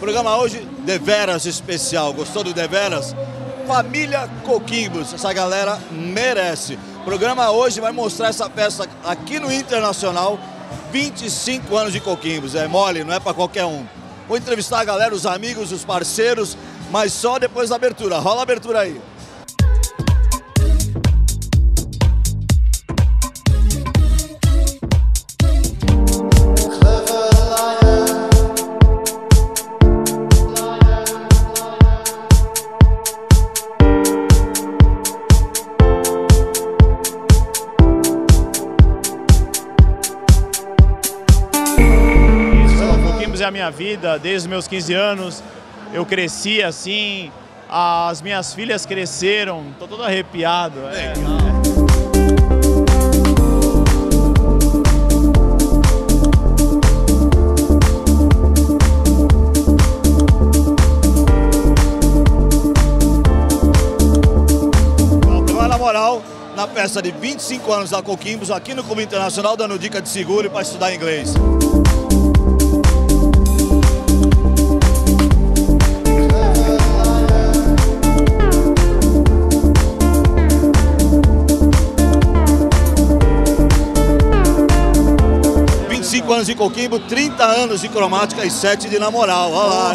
Programa hoje deveras especial. Gostou do deveras? Família Coquimbos, essa galera merece. Programa hoje vai mostrar essa festa aqui no Internacional. 25 anos de Coquimbos, é mole, não é para qualquer um. Vou entrevistar a galera, os amigos, os parceiros, mas só depois da abertura. Rola a abertura aí. É a minha vida, desde os meus 15 anos. Eu cresci assim, as minhas filhas cresceram, tô todo arrepiado. É, na festa de 25 anos da Coquimbos, aqui no Clube Internacional, dando dica de seguro para estudar inglês. Anos de Coquimbo, 30 anos de cromática e 7 de namoral. Olha lá.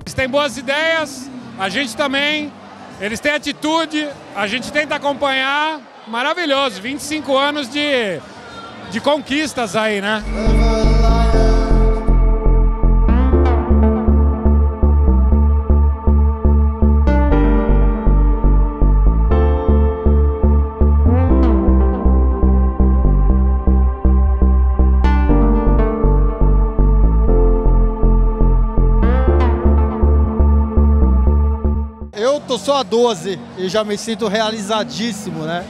Eles têm boas ideias, a gente também. Eles têm atitude, a gente tenta acompanhar. Maravilhoso, 25 anos de, de conquistas aí, né? Eu sou a 12 e já me sinto realizadíssimo, né?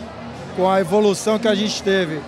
Com a evolução que a gente teve.